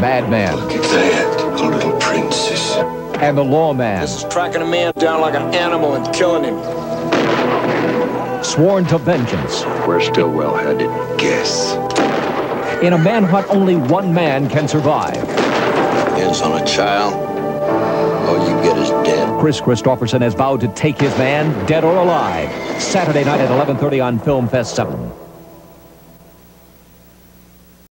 madman. Look at that, a little princess. And the lawman. This is tracking a man down like an animal and killing him. Sworn to vengeance. We're still well headed. Guess. In a manhunt only one man can survive. Hands on a child, all you get is dead. Kris Kristofferson has vowed to take his man, dead or alive. Saturday night at 11.30 on Film Fest 7.